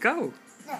Go. No.